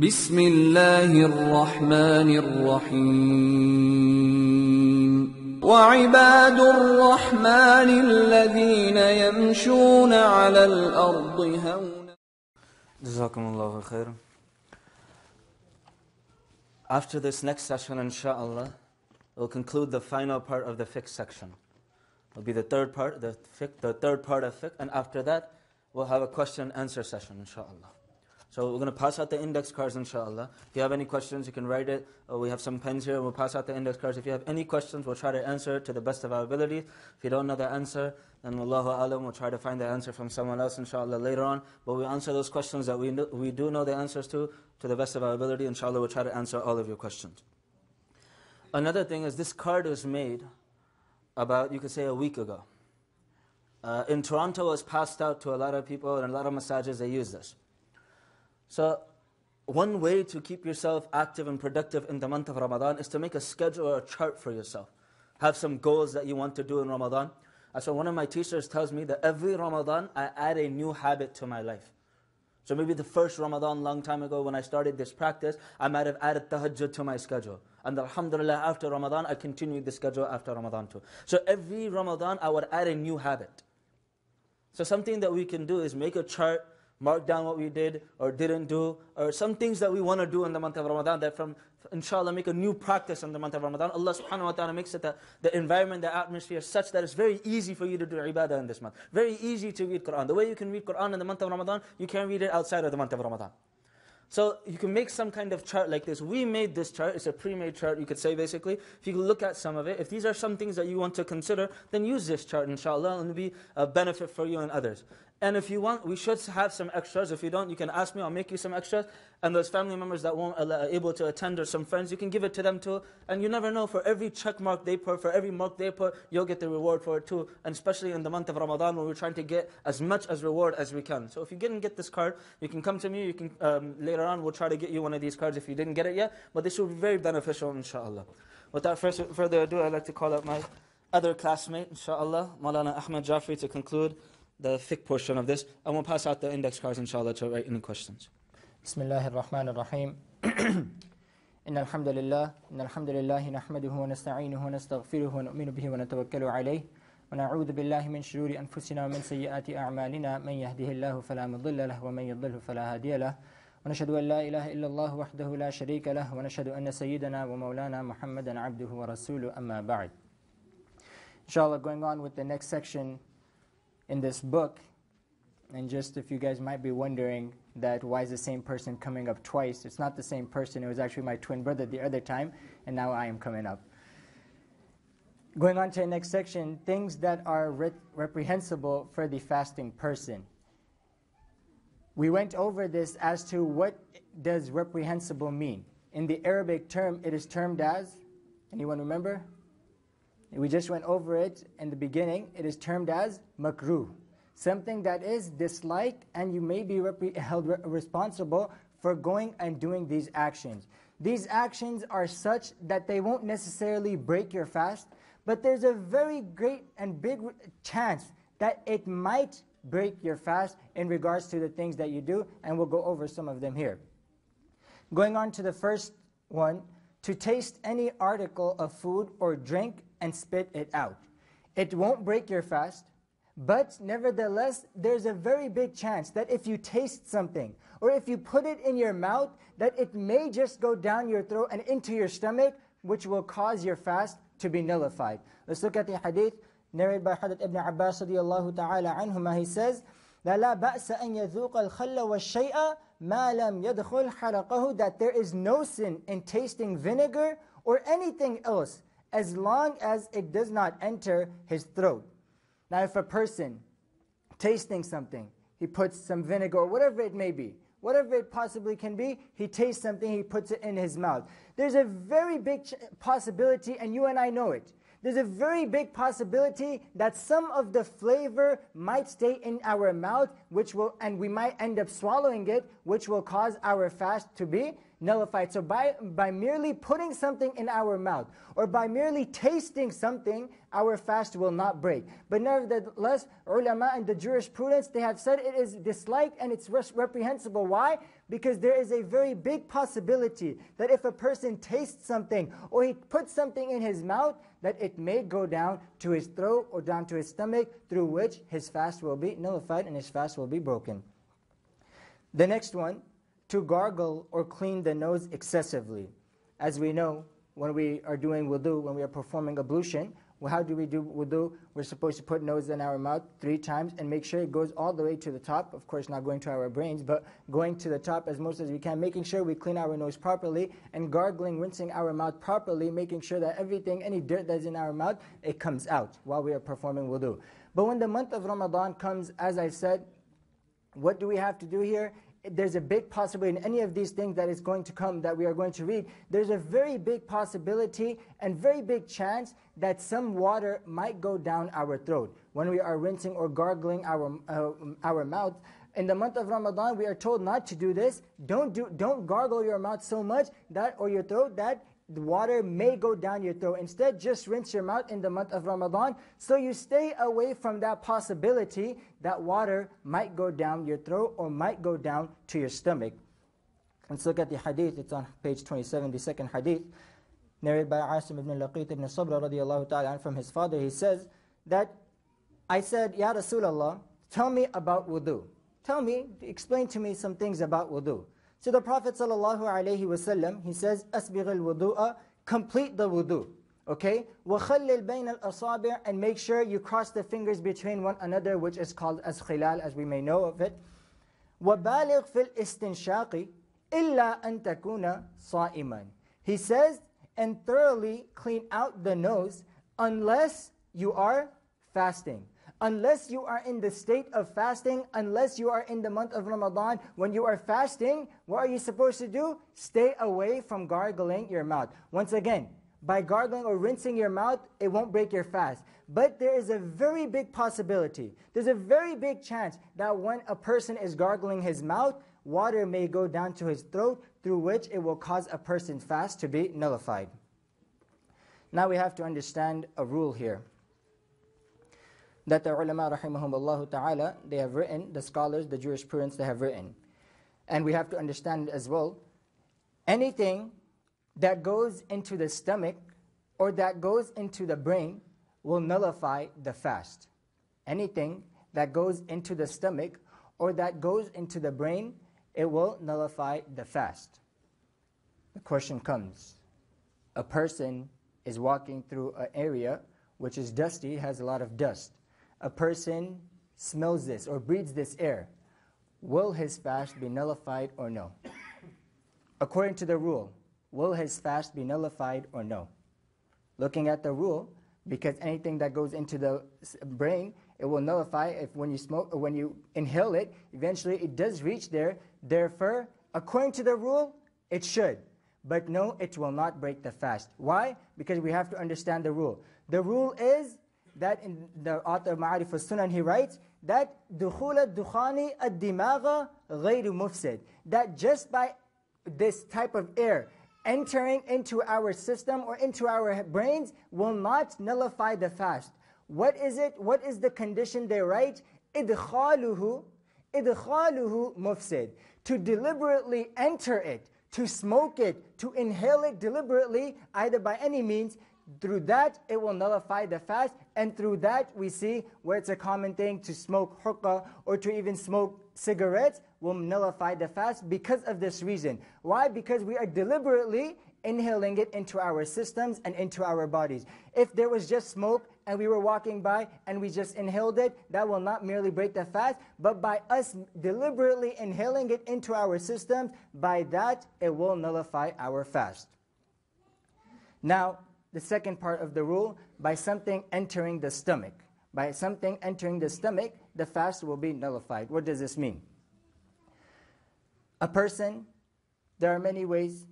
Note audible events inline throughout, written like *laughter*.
بسم الله الرحمن الرحيم وعباد الرحمن الذين يمشون على الأرض هونا Jazakumullahu khair. After this next session, inshallah, we'll conclude the final part of the fiqh section. It'll be the third part, the fiqh, the third part of fiqh, and after that, we'll have a question and answer session, inshallah. So we're going to pass out the index cards, inshallah. If you have any questions, you can write it. Or we have some pens here. We'll pass out the index cards. If you have any questions, we'll try to answer to the best of our ability. If you don't know the answer, then Allahu alam, we'll try to find the answer from someone else, inshallah, later on. But we answer those questions that we, know, we do know the answers to, to the best of our ability. Inshallah, we'll try to answer all of your questions. Another thing is this card was made about, you could say, a week ago. Uh, in Toronto, it was passed out to a lot of people, and a lot of masajid, they use this. So, one way to keep yourself active and productive in the month of Ramadan is to make a schedule or a chart for yourself. Have some goals that you want to do in Ramadan. So, one of my teachers tells me that every Ramadan I add a new habit to my life. So, maybe the first Ramadan, long time ago, when I started this practice, I might have added tahajjud to my schedule. And Alhamdulillah, after Ramadan, I continued the schedule after Ramadan too. So, every Ramadan, I would add a new habit. So, something that we can do is make a chart mark down what we did or didn't do, or some things that we want to do in the month of Ramadan that from, inshallah, make a new practice in the month of Ramadan. Allah subhanahu wa ta'ala makes it that the environment, the atmosphere such that it's very easy for you to do ibadah in this month. Very easy to read Quran. The way you can read Quran in the month of Ramadan, you can't read it outside of the month of Ramadan. So you can make some kind of chart like this. We made this chart. It's a pre-made chart, you could say basically. If you look at some of it, if these are some things that you want to consider, then use this chart inshallah and it'll be a benefit for you and others. And if you want, we should have some extras. If you don't, you can ask me, I'll make you some extras. And those family members that won't are able to attend or some friends, you can give it to them too. And you never know, for every check mark they put, for every mark they put, you'll get the reward for it too. And especially in the month of Ramadan when we're trying to get as much as reward as we can. So if you didn't get this card, you can come to me, you can, um, later on we'll try to get you one of these cards if you didn't get it yet. But this will be very beneficial inshallah. Without further ado, I'd like to call up my other classmate, inshallah, Molana Ahmad Jafari to conclude the fiqh portion of this. I will pass out the index cards inshallah to write any questions. Bismillah ar-Rahman ar-Rahim. إن الحمد لله إن الحمد لله نحمده ونستعينه ونستغفره ونؤمن به ونتوكل عليه ونعوذ بالله من شرور أنفسنا ومن سيئات أعمالنا من يهده الله فلا مضل له ومن يضله فلا هادي له ونشهد أن لا إله إلا الله وحده لا شريك له ونشهد أن سيدنا ومولانا محمدا عبده ورسوله أما بعد Inshallah, going on with the next section in this book. And just if you guys might be wondering that why is the same person coming up twice, it's not the same person. It was actually my twin brother the other time, and now I am coming up. Going on to the next section, things that are re- reprehensible for the fasting person. We went over this as to what does reprehensible mean. In the Arabic term, it is termed as, anyone remember? We just went over it in the beginning. It is termed as makruh, something that is disliked, and you may be held re- responsible for going and doing these actions. These actions are such that they won't necessarily break your fast, but there's a very great and big chance that it might break your fast in regards to the things that you do, and we'll go over some of them here. Going on to the first one, to taste any article of food or drink and spit it out. It won't break your fast, but nevertheless, there's a very big chance that if you taste something or if you put it in your mouth, that it may just go down your throat and into your stomach, which will cause your fast to be nullified. Let's look at the hadith narrated by Hadith Ibn Abbas radiallahu ta'ala anhuma. He says, لا لا بأس أن يذوق الخل والشيء ما لم يدخل حلقه that there is no sin in tasting vinegar or anything else as long as it does not enter his throat. Now, if a person tasting something, he puts some vinegar or whatever it may be, whatever it possibly can be, he tastes something, he puts it in his mouth. There's a very big possibility, and you and I know it. There's a very big possibility that some of the flavor might stay in our mouth, which will, and we might end up swallowing it, which will cause our fast to be nullified. So by, by merely putting something in our mouth, or by merely tasting something, our fast will not break. But nevertheless, ulama and the jurisprudence, they have said it is disliked and it's reprehensible. Why? Because there is a very big possibility that if a person tastes something, or he puts something in his mouth, that it may go down to his throat or down to his stomach, through which his fast will be nullified and his fast will be broken. The next one, to gargle or clean the nose excessively. As we know, when we are doing wudu, when we are performing ablution, well, how do we do wudu? We're supposed to put nose in our mouth three times and make sure it goes all the way to the top. Of course, not going to our brains, but going to the top as most as we can, making sure we clean our nose properly and gargling, rinsing our mouth properly, making sure that everything, any dirt that's in our mouth, it comes out while we are performing wudu. But when the month of Ramadan comes, as I said, what do we have to do here? There's a big possibility in any of these things that is going to come that we are going to read, there's a very big possibility and very big chance that some water might go down our throat when we are rinsing or gargling our, uh, our mouth. In the month of Ramadan, we are told not to do this. Don't do, don't gargle your mouth so much that or your throat that the water may go down your throat. Instead, just rinse your mouth in the month of Ramadan so you stay away from that possibility that water might go down your throat or might go down to your stomach. Let's look at the hadith. It's on page 27, the second hadith, narrated by Asim ibn Laqit ibn Sabra radiallahu ta'ala from his father. He says that, I said, Ya Rasulullah, tell me about wudu. Tell me, explain to me some things about wudu. So the Prophet sallallahu alayhi wasallam, he says, Asbigh al-wudu'a, complete the wudu. Okay? وَخَلِّلْ بَيْنَ الْأَصَابِعِ And make sure you cross the fingers between one another, which is called as khilal, as we may know of it. وَبَالِغْ فِي الْإِسْتِنْشَاقِ إِلَّا أَن تَكُونَ صَائِمًا He says, and thoroughly clean out the nose unless you are fasting unless you are in the state of fasting, unless you are in the month of Ramadan, when you are fasting, what are you supposed to do? Stay away from gargling your mouth. Once again, by gargling or rinsing your mouth, it won't break your fast. But there is a very big possibility, there's a very big chance that when a person is gargling his mouth, water may go down to his throat, through which it will cause a person's fast to be nullified. Now we have to understand a rule here that the ulama rahimahumullah ta'ala, they have written, the scholars, the jurisprudence, they have written. And we have to understand as well, anything that goes into the stomach or that goes into the brain will nullify the fast. Anything that goes into the stomach or that goes into the brain, it will nullify the fast. The question comes, a person is walking through an area which is dusty, has a lot of dust a person smells this or breathes this air, will his fast be nullified or no? According to the rule, will his fast be nullified or no? Looking at the rule, because anything that goes into the brain, it will nullify if when you smoke or when you inhale it, eventually it does reach there. Therefore, according to the rule, it should. But no, it will not break the fast. Why? Because we have to understand the rule. The rule is that in the author of Ma'arif al-Sunan, he writes that دخول الدخان الدماغ غير مفسد. That just by this type of air entering into our system or into our brains will not nullify the fast. What is it? What is the condition they write? إدخاله إدخاله مفسد. To deliberately enter it, to smoke it, to inhale it deliberately, either by any means, through that, it will nullify the fast. And through that, we see where it's a common thing to smoke hookah or to even smoke cigarettes will nullify the fast because of this reason. Why? Because we are deliberately inhaling it into our systems and into our bodies. If there was just smoke and we were walking by and we just inhaled it, that will not merely break the fast, but by us deliberately inhaling it into our systems, by that it will nullify our fast. Now, the second part of the rule, by something entering the stomach. By something entering the stomach, the fast will be nullified. What does this mean? A person, there are many ways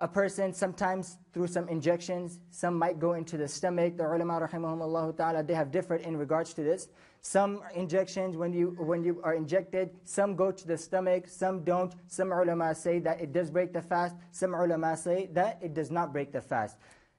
a person sometimes through some injections, some might go into the stomach. The ulama rahimahumullah ta'ala, they have differed in regards to this. Some injections, when you, when you are injected, some go to the stomach, some don't. Some ulama say that it does break the fast. Some ulama say that it does not break the fast.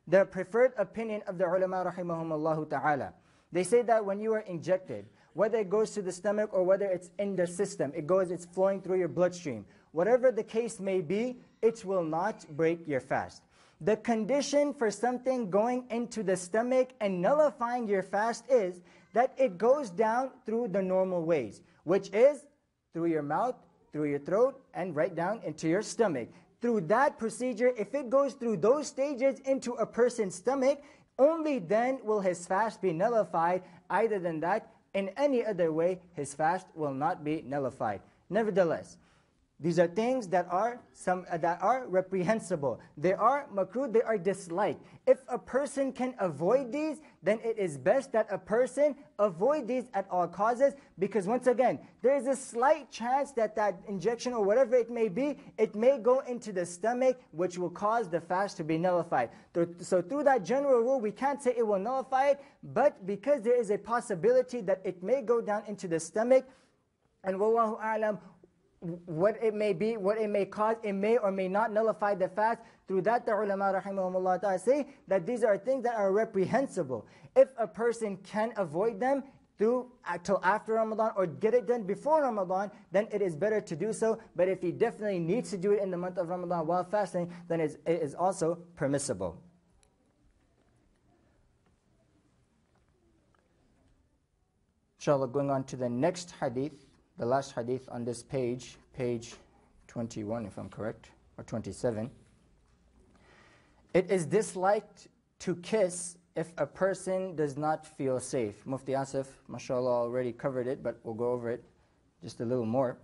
The preferred opinion of the ulama rahimahumullah ta'ala, they say that when you are injected, whether it goes to the stomach or whether it's in the system, it goes, it's flowing through your bloodstream. Whatever the case may be, it will not break your fast. The condition for something going into the stomach and nullifying your fast is that it goes down through the normal ways, which is through your mouth, through your throat, and right down into your stomach. Through that procedure, if it goes through those stages into a person's stomach, only then will his fast be nullified. Either than that, in any other way, his fast will not be nullified. Nevertheless, these are things that are some uh, that are reprehensible. They are makruh, they are disliked. If a person can avoid these, then it is best that a person avoid these at all causes because once again, there is a slight chance that that injection or whatever it may be, it may go into the stomach which will cause the fast to be nullified. So through that general rule, we can't say it will nullify it, but because there is a possibility that it may go down into the stomach, and wallahu alam, what it may be, what it may cause, it may or may not nullify the fast. Through that, the ulama rahimahumullah say that these are things that are reprehensible. If a person can avoid them through uh, till after Ramadan or get it done before Ramadan, then it is better to do so. But if he definitely needs to do it in the month of Ramadan while fasting, then it is also permissible. Inshallah, going on to the next hadith the last hadith on this page, page 21, if I'm correct, or 27. It is disliked to kiss if a person does not feel safe. Mufti Asif, mashallah, already covered it, but we'll go over it just a little more.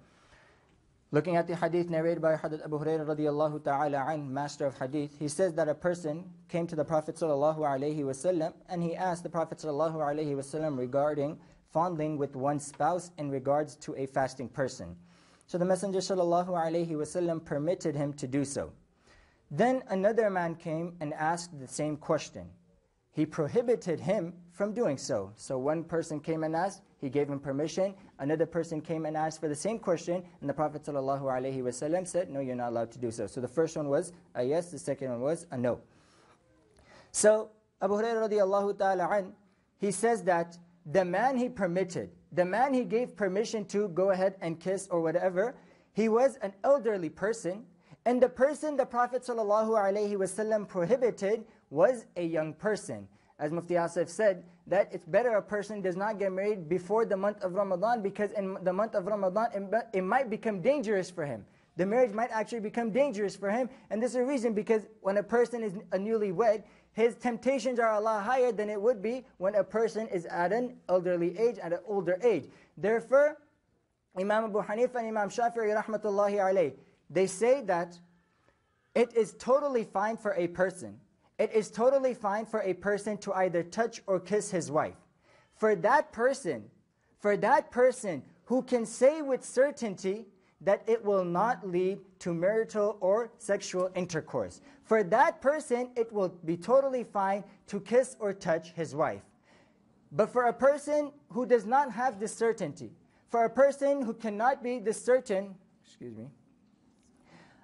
Looking at the hadith narrated by Hadith Abu Hurairah radiallahu ta'ala an, master of hadith, he says that a person came to the Prophet sallallahu alaihi wasallam and he asked the Prophet sallallahu alaihi wasallam regarding fondling with one's spouse in regards to a fasting person. So the Messenger ﷺ permitted him to do so. Then another man came and asked the same question. He prohibited him from doing so. So one person came and asked, he gave him permission. Another person came and asked for the same question, and the Prophet ﷺ said, no, you're not allowed to do so. So the first one was a yes, the second one was a no. So Abu Hurairah he says that the man he permitted, the man he gave permission to go ahead and kiss or whatever, he was an elderly person, and the person the Prophet ﷺ prohibited was a young person. As Mufti Asif said, that it's better a person does not get married before the month of Ramadan because in the month of Ramadan it might become dangerous for him. The marriage might actually become dangerous for him. And this is a reason because when a person is a newlywed, his temptations are a lot higher than it would be when a person is at an elderly age, at an older age. Therefore, Imam Abu Hanifa and Imam Shafi'i rahmatullahi alayh, they say that it is totally fine for a person. It is totally fine for a person to either touch or kiss his wife. For that person, for that person who can say with certainty that it will not lead to marital or sexual intercourse. For that person, it will be totally fine to kiss or touch his wife. But for a person who does not have this certainty, for a person who cannot be this certain, excuse me,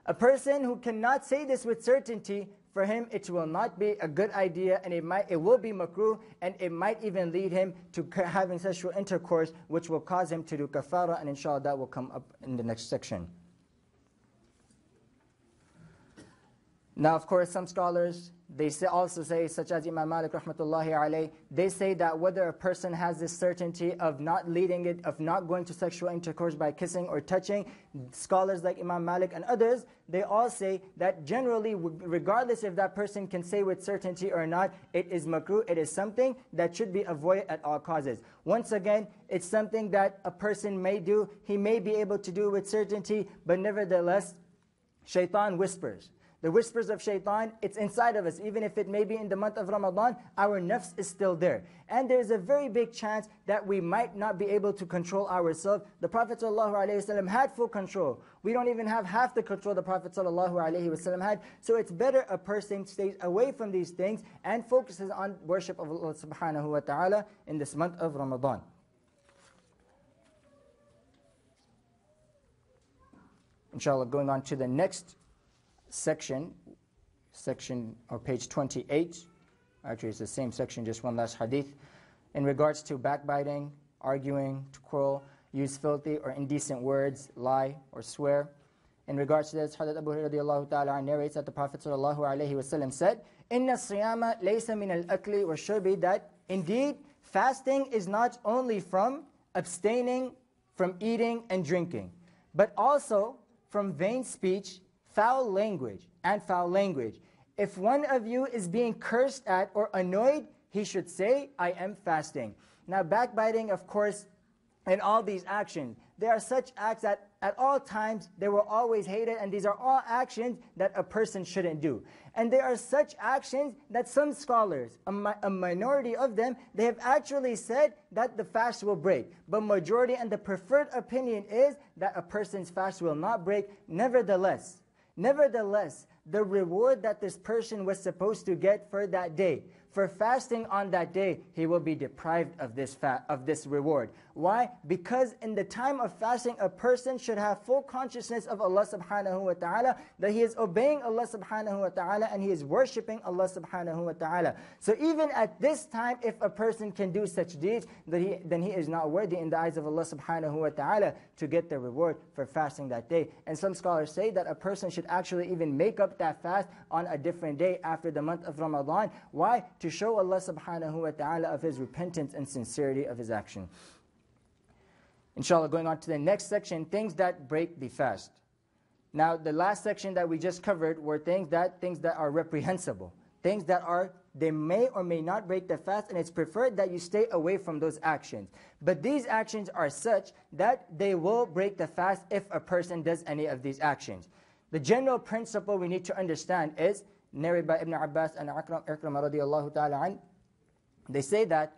a person who cannot say this with certainty, for him it will not be a good idea and it might it will be makruh and it might even lead him to having sexual intercourse which will cause him to do kafara and inshallah that will come up in the next section. Now, of course, some scholars, they say also say, such as Imam Malik rahmatullahi alayh, they say that whether a person has this certainty of not leading it, of not going to sexual intercourse by kissing or touching, scholars like Imam Malik and others, they all say that generally, regardless if that person can say with certainty or not, it is makruh, it is something that should be avoided at all causes. Once again, it's something that a person may do, he may be able to do with certainty, but nevertheless, shaitan whispers. The whispers of shaitan, it's inside of us. Even if it may be in the month of Ramadan, our nafs is still there. And there's a very big chance that we might not be able to control ourselves. The Prophet ﷺ had full control. We don't even have half the control the Prophet ﷺ had. So it's better a person stays away from these things and focuses on worship of Allah subhanahu wa ta'ala in this month of Ramadan. Inshallah, going on to the next section, section or page 28. Actually, it's the same section, just one last hadith. In regards to backbiting, arguing, to quarrel, use filthy or indecent words, lie or swear. In regards to this, Hadith Abu Hurairah ta'ala narrates that the Prophet wasallam said, "Inna siyama laysa min al-akli wa shurbi." That indeed fasting is not only from abstaining from eating and drinking, but also from vain speech, foul language, and foul language. If one of you is being cursed at or annoyed, he should say, I am fasting. Now, backbiting, of course, and all these actions, there are such acts that at all times they will always hate it, and these are all actions that a person shouldn't do. And there are such actions that some scholars, a, mi a minority of them, they have actually said that the fast will break. But majority and the preferred opinion is that a person's fast will not break. Nevertheless, Nevertheless, the reward that this person was supposed to get for that day, for fasting on that day, he will be deprived of this, of this reward. Why? Because in the time of fasting, a person should have full consciousness of Allah subhanahu wa ta'ala, that he is obeying Allah subhanahu wa ta'ala and he is worshipping Allah subhanahu wa ta'ala. So even at this time, if a person can do such deeds, then he, then he is not worthy in the eyes of Allah subhanahu wa ta'ala to get the reward for fasting that day. And some scholars say that a person should actually even make up that fast on a different day after the month of Ramadan. Why? To show Allah subhanahu wa ta'ala of his repentance and sincerity of his action. Inshallah, going on to the next section, things that break the fast. Now, the last section that we just covered were things that things that are reprehensible, things that are they may or may not break the fast, and it's preferred that you stay away from those actions. But these actions are such that they will break the fast if a person does any of these actions. The general principle we need to understand is narrated by Ibn Abbas and Akram, Ikram radiallahu ta'ala an. They say that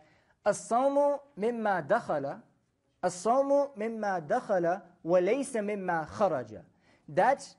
الصوم مما دخل الصوم مما دخل وليس مما خرج that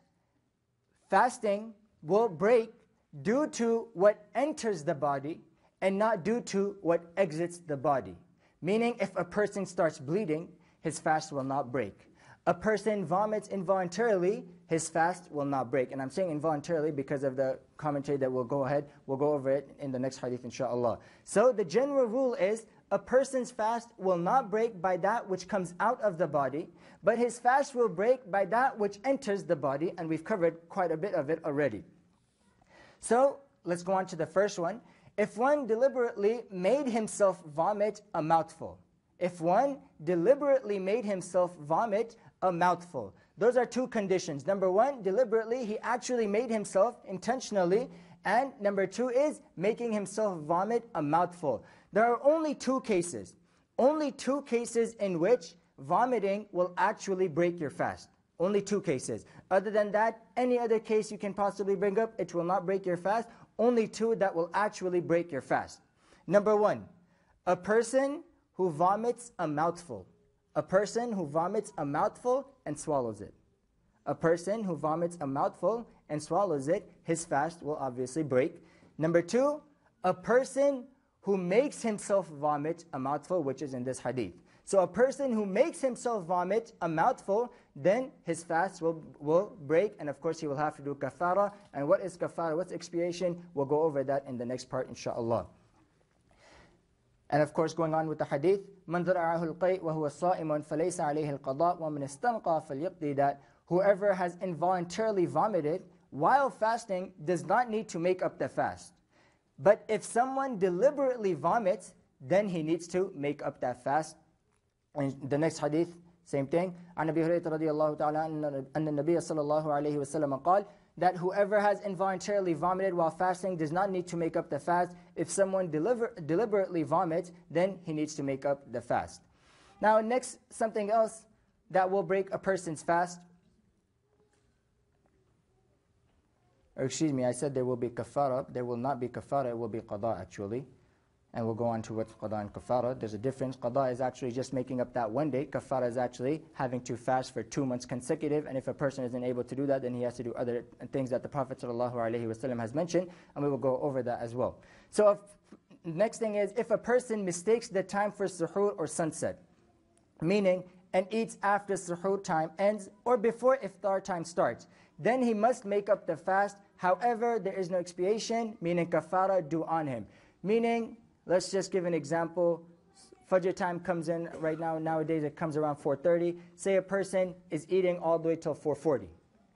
fasting will break due to what enters the body and not due to what exits the body. Meaning, if a person starts bleeding, his fast will not break. A person vomits involuntarily, his fast will not break. And I'm saying involuntarily because of the commentary that we'll go ahead, we'll go over it in the next hadith, inshallah. So the general rule is a person's fast will not break by that which comes out of the body, but his fast will break by that which enters the body, and we've covered quite a bit of it already. So, let's go on to the first one. If one deliberately made himself vomit a mouthful, if one deliberately made himself vomit a mouthful, those are two conditions. Number one, deliberately, he actually made himself intentionally, and number two is making himself vomit a mouthful. There are only two cases. Only two cases in which vomiting will actually break your fast. Only two cases. Other than that, any other case you can possibly bring up, it will not break your fast. Only two that will actually break your fast. Number one, a person who vomits a mouthful. A person who vomits a mouthful and swallows it. A person who vomits a mouthful and swallows it, his fast will obviously break. Number two, a person who makes himself vomit a mouthful, which is in this hadith. So a person who makes himself vomit a mouthful, then his fast will, will break, and of course he will have to do kafara. And what is kafara? What's expiation? We'll go over that in the next part, inshallah. And of course, going on with the hadith, مَنْ ذَرَعَهُ الْقَيْء وَهُوَ صَائِمٌ فَلَيْسَ عَلَيْهِ الْقَضَاء وَمَنْ اسْتَنْقَى فَلْيَقْضِي that whoever has involuntarily vomited while fasting does not need to make up the fast. But if someone deliberately vomits, then he needs to make up that fast. And the next hadith, same thing. عن أبي هريرة رضي الله تعالى أن النبي صلى الله عليه وسلم قال that whoever has involuntarily vomited while fasting does not need to make up the fast. If someone deliver, deliberately vomits, then he needs to make up the fast. Now, next, something else that will break a person's fast or excuse me, I said there will be kafara. There will not be kafara, it will be qada actually. And we'll go on to what's qada and kafara. There's a difference. Qada is actually just making up that one day. Kafara is actually having to fast for two months consecutive. And if a person isn't able to do that, then he has to do other things that the Prophet ﷺ has mentioned. And we will go over that as well. So if, next thing is, if a person mistakes the time for suhoor or sunset, meaning and eats after suhoor time ends or before iftar time starts, then he must make up the fast. However, there is no expiation, meaning kafara due on him. Meaning, Let's just give an example. Fajr time comes in right now. Nowadays it comes around 4.30. Say a person is eating all the way till 4.40.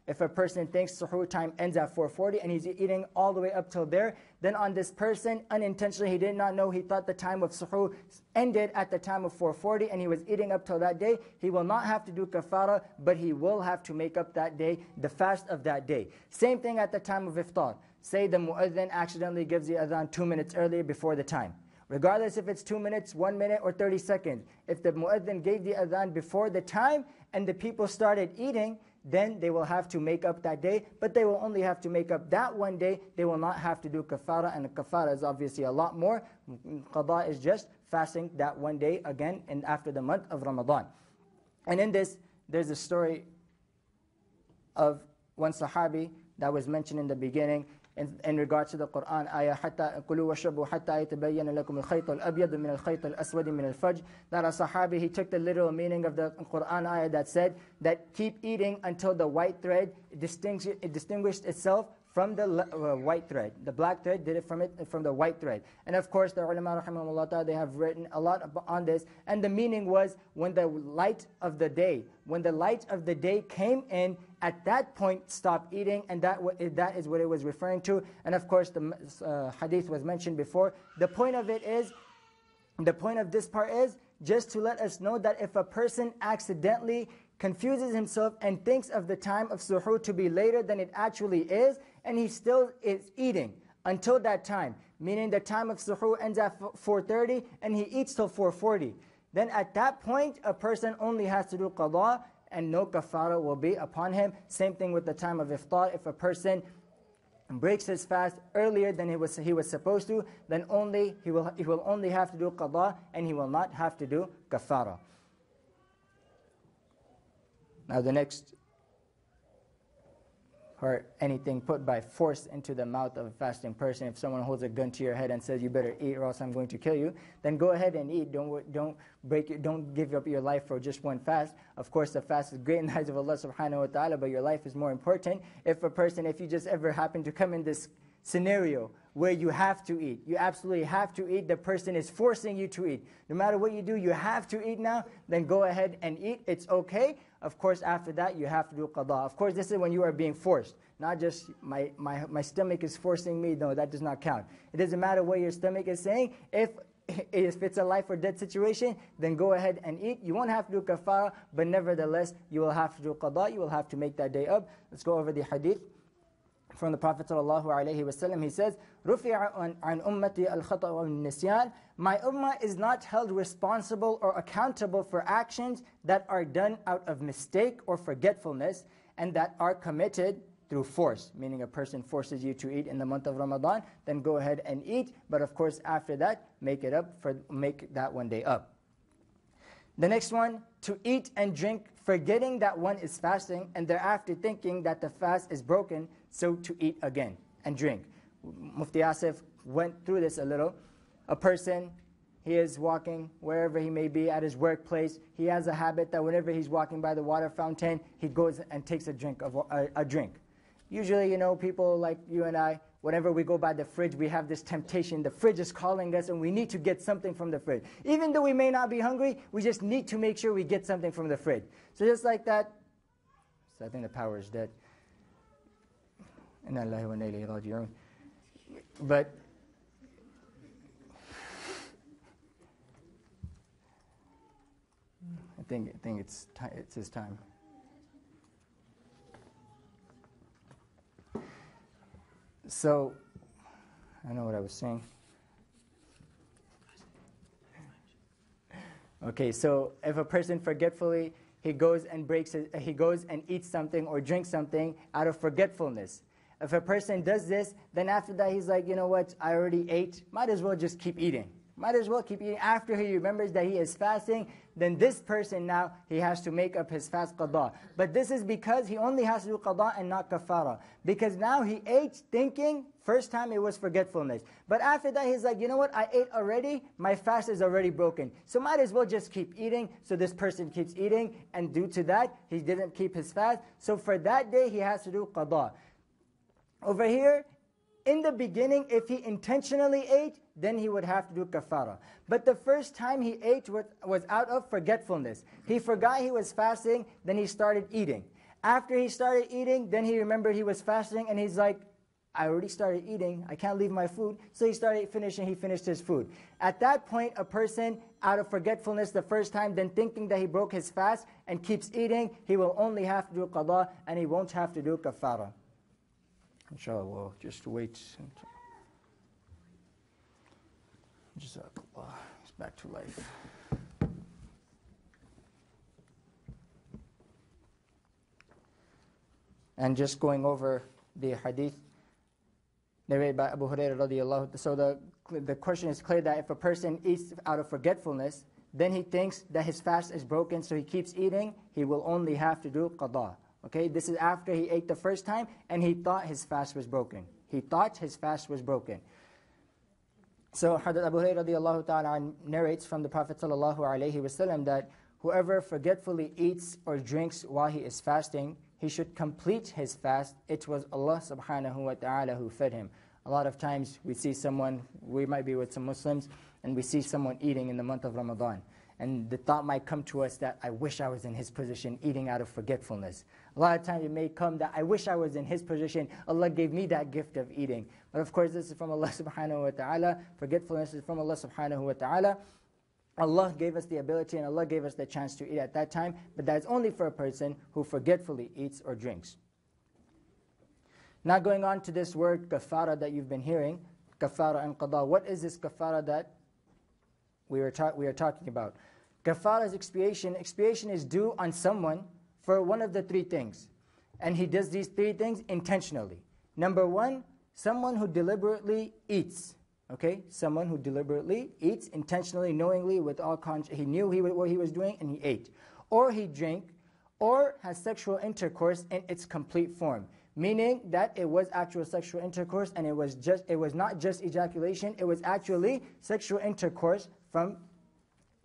If a person thinks suhoor time ends at 4.40 and he's eating all the way up till there, then on this person, unintentionally, he did not know, he thought the time of suhoor ended at the time of 4.40 and he was eating up till that day, he will not have to do kafara, but he will have to make up that day, the fast of that day. Same thing at the time of iftar. Say the mu'adhin accidentally gives the adhan two minutes earlier before the time. Regardless if it's two minutes, one minute, or 30 seconds. If the mu'adhin gave the adhan before the time and the people started eating, then they will have to make up that day, but they will only have to make up that one day. They will not have to do kafara, and kafara is obviously a lot more. Qada is just fasting that one day again and after the month of Ramadan. And in this, there's a story of one sahabi that was mentioned in the beginning in, in regards to the Quran ayah حتى كلوا واشربوا حتى يتبين لكم الخيط الأبيض من الخيط الأسود من الفجر that a sahabi he took the literal meaning of the Quran ayah that said that keep eating until the white thread distinguished itself from the uh, white thread. The black thread did it from it from the white thread. And of course, the ulama rahimahullah they have written a lot on this. And the meaning was when the light of the day, when the light of the day came in, at that point stop eating, and that that is what it was referring to. And of course, the uh, hadith was mentioned before. The point of it is, the point of this part is just to let us know that if a person accidentally confuses himself and thinks of the time of suhoor to be later than it actually is, and he still is eating until that time, meaning the time of suhoor ends at 4.30 and he eats till 4.40. Then at that point, a person only has to do qada and no kafara will be upon him. Same thing with the time of iftar. If a person breaks his fast earlier than he was, he was supposed to, then only he will, he will only have to do qada and he will not have to do kafara. Now the next or anything put by force into the mouth of a fasting person. If someone holds a gun to your head and says you better eat or else I'm going to kill you, then go ahead and eat. Don't don't break it, don't give up your life for just one fast. Of course, the fast is great in the *laughs* eyes of Allah Subhanahu wa Taala, but your life is more important. If a person, if you just ever happen to come in this scenario where you have to eat. You absolutely have to eat. The person is forcing you to eat. No matter what you do, you have to eat now. Then go ahead and eat. It's okay. Of course, after that, you have to do qada. Of course, this is when you are being forced. Not just, my, my, my stomach is forcing me. No, that does not count. It doesn't matter what your stomach is saying. If, *laughs* if it's a life or death situation, then go ahead and eat. You won't have to do kafara, but nevertheless, you will have to do qada. You will have to make that day up. Let's go over the hadith from the Prophet ﷺ, he says, رُفِعَ عَنْ أُمَّتِي الْخَطَأُ وَالنِّسْيَانِ My ummah is not held responsible or accountable for actions that are done out of mistake or forgetfulness and that are committed through force, meaning a person forces you to eat in the month of Ramadan, then go ahead and eat, but of course after that, make it up, for make that one day up. The next one, to eat and drink, forgetting that one is fasting, and thereafter thinking that the fast is broken, so to eat again and drink. Mufti Asif went through this a little. A person, he is walking wherever he may be at his workplace. He has a habit that whenever he's walking by the water fountain, he goes and takes a drink of a, a drink. Usually, you know, people like you and I, whenever we go by the fridge, we have this temptation. The fridge is calling us and we need to get something from the fridge. Even though we may not be hungry, we just need to make sure we get something from the fridge. So just like that, so I think the power is dead. But I think, I think it's, it's his time. So, I know what I was saying. Okay, so if a person forgetfully he goes and breaks it, he goes and eats something or drinks something out of forgetfulness. If a person does this, then after that he's like, you know what, I already ate, might as well just keep eating. Might as well keep eating. After he remembers that he is fasting, then this person now, he has to make up his fast qada. But this is because he only has to do qada and not kafara. Because now he ate thinking, first time it was forgetfulness. But after that he's like, you know what, I ate already, my fast is already broken. So might as well just keep eating. So this person keeps eating, and due to that, he didn't keep his fast. So for that day, he has to do qada. Over here, in the beginning, if he intentionally ate, then he would have to do kafara. But the first time he ate was out of forgetfulness. He forgot he was fasting, then he started eating. After he started eating, then he remembered he was fasting, and he's like, I already started eating, I can't leave my food. So he started finishing, he finished his food. At that point, a person, out of forgetfulness the first time, then thinking that he broke his fast and keeps eating, he will only have to do qada, and he won't have to do kafara. Inshallah, we'll just wait. Jazakallah. Uh, He's back to life. And just going over the hadith narrated by Abu Hurairah radiallahu So the, the question is clear that if a person eats out of forgetfulness, then he thinks that his fast is broken, so he keeps eating, he will only have to do qada. Okay, this is after he ate the first time and he thought his fast was broken. He thought his fast was broken. So Hadith Abu Hurairah ta'ala narrates from the Prophet sallallahu alaihi wasallam that whoever forgetfully eats or drinks while he is fasting, he should complete his fast. It was Allah subhanahu wa ta'ala who fed him. A lot of times we see someone, we might be with some Muslims, and we see someone eating in the month of Ramadan. And the thought might come to us that I wish I was in his position, eating out of forgetfulness. A lot of times it may come that I wish I was in his position. Allah gave me that gift of eating. But of course, this is from Allah subhanahu wa ta'ala. Forgetfulness is from Allah subhanahu wa ta'ala. Allah gave us the ability and Allah gave us the chance to eat at that time, but that is only for a person who forgetfully eats or drinks. Now going on to this word kafara that you've been hearing, kafara and qada. What is this kafara that we, we are talking about? Kafara is expiation. Expiation is due on someone for one of the three things. And he does these three things intentionally. Number one, someone who deliberately eats. Okay, someone who deliberately eats intentionally, knowingly, with all conscience. He knew he, what he was doing and he ate. Or he drank, or has sexual intercourse in its complete form. Meaning that it was actual sexual intercourse and it was just it was not just ejaculation, it was actually sexual intercourse from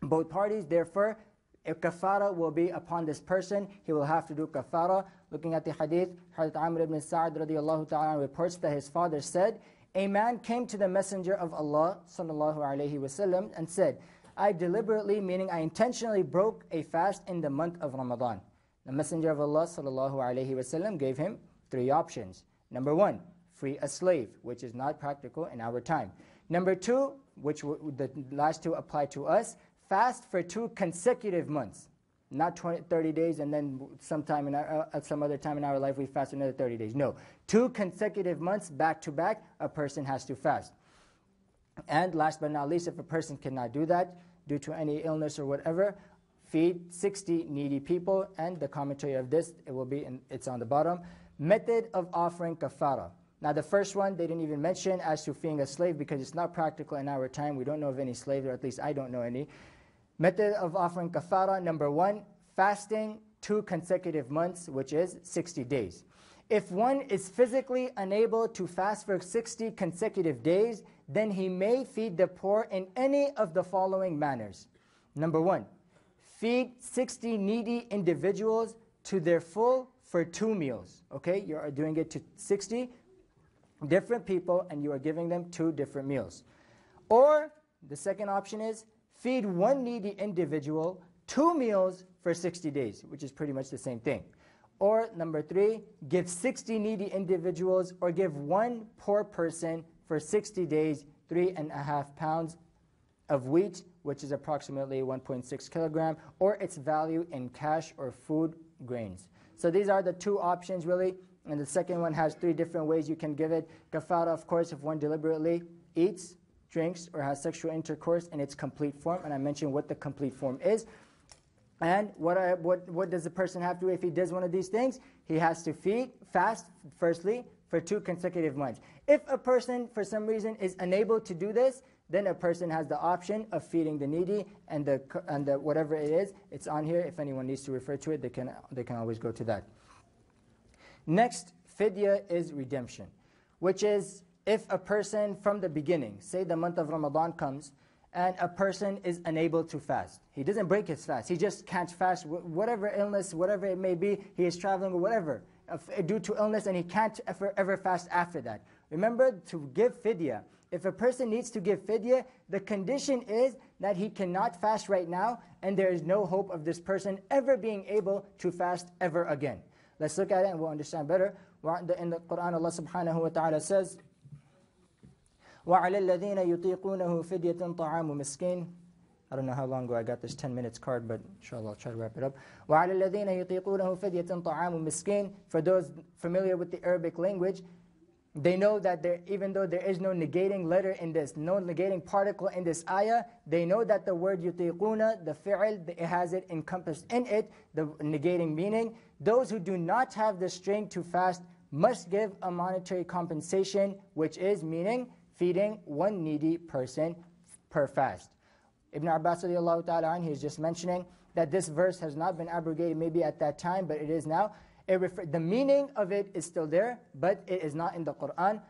both parties. Therefore, a kafara will be upon this person. He will have to do kafara. Looking at the hadith, Hadith Amr ibn Sa'ad radiallahu ta'ala reports that his father said, A man came to the Messenger of Allah sallallahu alayhi wasallam and said, I deliberately, meaning I intentionally broke a fast in the month of Ramadan. The Messenger of Allah sallallahu alayhi wasallam gave him three options. Number one, free a slave, which is not practical in our time. Number two, which the last two apply to us, fast for two consecutive months. Not 20, 30 days and then sometime in our, uh, at some other time in our life we fast another 30 days. No. Two consecutive months back to back, a person has to fast. And last but not least, if a person cannot do that due to any illness or whatever, feed 60 needy people. And the commentary of this, it will be, in, it's on the bottom. Method of offering kafara. Now, the first one they didn't even mention as to freeing a slave because it's not practical in our time. We don't know of any slaves, or at least I don't know any. Method of offering kafara number one, fasting two consecutive months, which is 60 days. If one is physically unable to fast for 60 consecutive days, then he may feed the poor in any of the following manners. Number one, feed 60 needy individuals to their full for two meals. Okay, you are doing it to 60 different people and you are giving them two different meals. Or the second option is feed one needy individual two meals for 60 days, which is pretty much the same thing. Or number three, give 60 needy individuals or give one poor person for 60 days three and a half pounds of wheat, which is approximately 1.6 kilogram, or its value in cash or food grains. So these are the two options really and the second one has three different ways you can give it. Kafara, of course, if one deliberately eats, drinks, or has sexual intercourse in its complete form. And I mentioned what the complete form is. And what, I, what, what does the person have to do if he does one of these things? He has to feed, fast, firstly, for two consecutive months. If a person, for some reason, is unable to do this, then a person has the option of feeding the needy and the, and the whatever it is, it's on here. If anyone needs to refer to it, they can, they can always go to that. Next, fidya is redemption, which is if a person from the beginning, say the month of Ramadan comes, and a person is unable to fast. He doesn't break his fast. He just can't fast. Whatever illness, whatever it may be, he is traveling or whatever, uh, due to illness, and he can't ever, ever fast after that. Remember to give fidya. If a person needs to give fidya, the condition is that he cannot fast right now, and there is no hope of this person ever being able to fast ever again. Let's look at it and we'll understand better. In the Quran, Allah subhanahu wa ta'ala says, وعلى الذين يطيقونه فدية طعام مسكين I don't know how long ago I got this 10 minutes card, but inshallah I'll try to wrap it up. وعلى الذين يطيقونه فدية طعام مسكين For those familiar with the Arabic language, they know that there, even though there is no negating letter in this, no negating particle in this ayah, they know that the word yutiquna, the fi'l, it has it encompassed in it, the negating meaning. Those who do not have the strength to fast must give a monetary compensation, which is meaning feeding one needy person per fast. Ibn Abbas ta'ala he is just mentioning that this verse has not been abrogated maybe at that time, but it is now. It refer, the meaning of it is still there, but it is not in the Quran.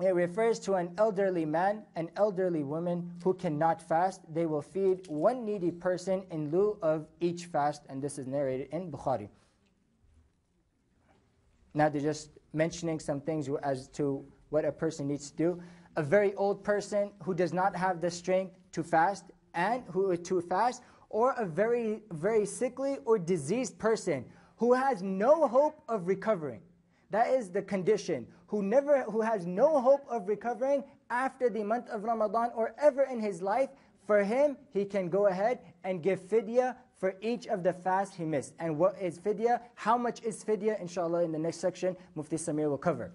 It refers to an elderly man, an elderly woman who cannot fast. They will feed one needy person in lieu of each fast, and this is narrated in Bukhari. Now they're just mentioning some things as to what a person needs to do a very old person who does not have the strength to fast and who to fast, or a very, very sickly or diseased person who has no hope of recovering. That is the condition. Who never, who has no hope of recovering after the month of Ramadan or ever in his life, for him, he can go ahead and give fidya for each of the fasts he missed. And what is fidya? How much is fidya? Inshallah, in the next section, Mufti Samir will cover.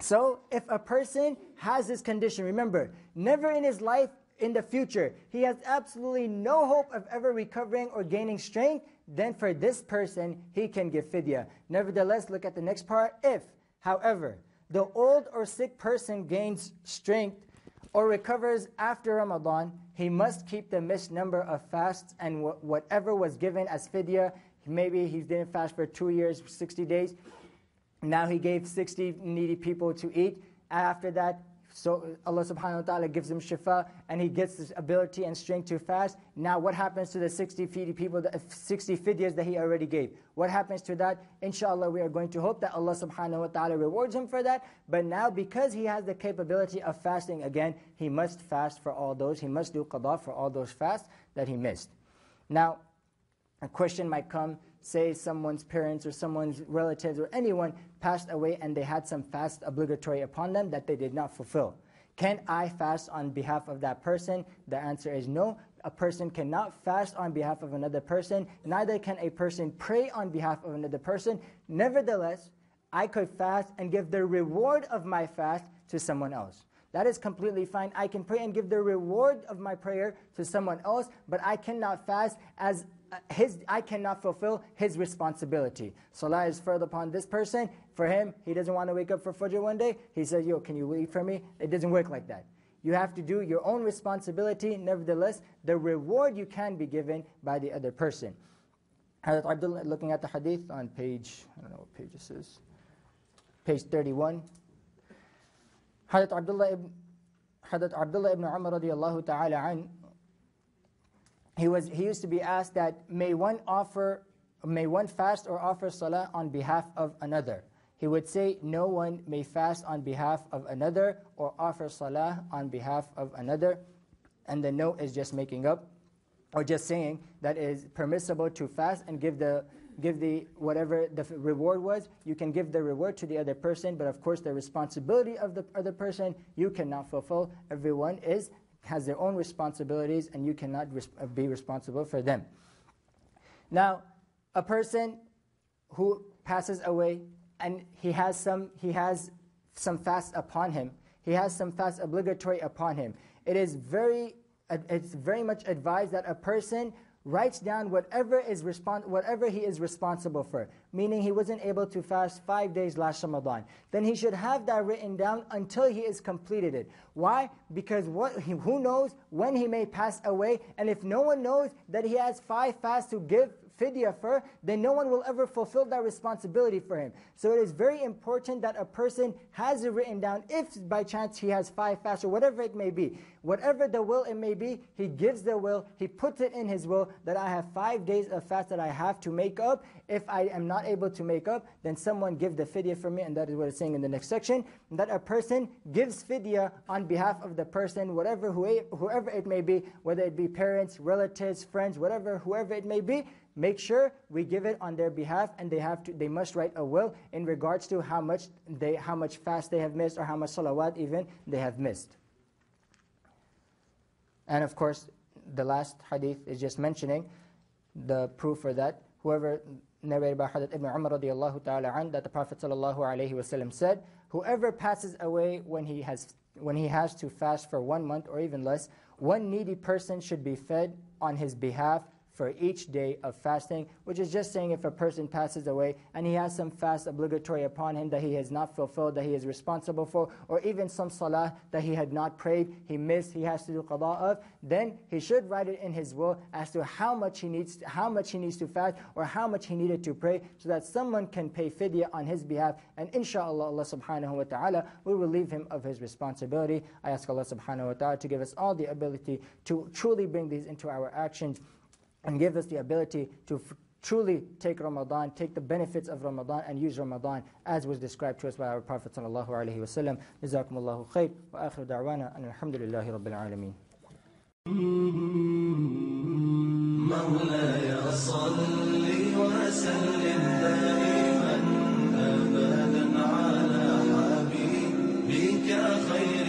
So if a person has this condition, remember, never in his life in the future, he has absolutely no hope of ever recovering or gaining strength, then for this person, he can give fidya. Nevertheless, look at the next part. If, however, the old or sick person gains strength or recovers after Ramadan, he must keep the missed number of fasts and whatever was given as fidya. Maybe he didn't fast for two years, 60 days. Now he gave 60 needy people to eat. After that, so Allah subhanahu wa ta'ala gives him shifa and he gets this ability and strength to fast. Now what happens to the 60 feedy people, the 60 fidyas that he already gave? What happens to that? Inshallah, we are going to hope that Allah subhanahu wa ta'ala rewards him for that. But now because he has the capability of fasting again, he must fast for all those. He must do qada for all those fasts that he missed. Now, a question might come, say someone's parents or someone's relatives or anyone passed away and they had some fast obligatory upon them that they did not fulfill. Can I fast on behalf of that person? The answer is no. A person cannot fast on behalf of another person. Neither can a person pray on behalf of another person. Nevertheless, I could fast and give the reward of my fast to someone else. That is completely fine. I can pray and give the reward of my prayer to someone else, but I cannot fast as his, I cannot fulfill his responsibility. Salah is further upon this person. For him, he doesn't want to wake up for Fajr one day. He says, yo, can you wait for me? It doesn't work like that. You have to do your own responsibility. Nevertheless, the reward you can be given by the other person. Hazrat Abdullah, looking at the hadith on page, I don't know what page this is, page 31. Hazrat Abdullah ibn, Hazrat Abdullah ibn Umar radiallahu ta'ala an, he, was, he used to be asked that, may one offer, may one fast or offer salah on behalf of another? He would say, no one may fast on behalf of another or offer salah on behalf of another. And the note is just making up or just saying that is permissible to fast and give the give the whatever the reward was you can give the reward to the other person but of course the responsibility of the other person you cannot fulfill everyone is has their own responsibilities and you cannot uh, be responsible for them. Now, a person who passes away and he has some, he has some fast upon him, he has some fast obligatory upon him. It is very, uh, it's very much advised that a person writes down whatever is respon- whatever he is responsible for. Meaning he wasn't able to fast five days last Ramadan. Then he should have that written down until he has completed it. Why? Because what who knows when he may pass away, and if no one knows that he has five fasts to give fidya for, then no one will ever fulfill that responsibility for him. So it is very important that a person has it written down if by chance he has five fasts or whatever it may be. Whatever the will it may be, he gives the will, he puts it in his will that I have five days of fast that I have to make up. If I am not able to make up, then someone give the fidya for me, and that is what it's saying in the next section. That a person gives fidya on behalf of the person, whatever whoever it may be, whether it be parents, relatives, friends, whatever, whoever it may be, make sure we give it on their behalf and they have to they must write a will in regards to how much they how much fast they have missed or how much salawat even they have missed. And of course the last hadith is just mentioning the proof for that. Whoever narrated by Hadith Ibn Umar radiallahu ta'ala an, that the Prophet sallallahu alayhi wasallam said whoever passes away when he has when he has to fast for one month or even less one needy person should be fed on his behalf for each day of fasting, which is just saying if a person passes away and he has some fast obligatory upon him that he has not fulfilled, that he is responsible for, or even some salah that he had not prayed, he missed, he has to do qada of, then he should write it in his will as to how much he needs, how much he needs to fast or how much he needed to pray, so that someone can pay fidya on his behalf, and inshallah Allah subhanahu wa ta'ala will relieve him of his responsibility. I ask Allah subhanahu wa ta'ala to give us all the ability to truly bring these into our actions and give us the ability to truly take Ramadan, take the benefits of Ramadan and use Ramadan as was described to us by our Prophet sallallahu alaihi wasallam. Jazakumullahu khair wa akhiru da'wana and alhamdulillahi rabbil alamin. مولاي صل وسلم دائما ابدا على حبيبك خير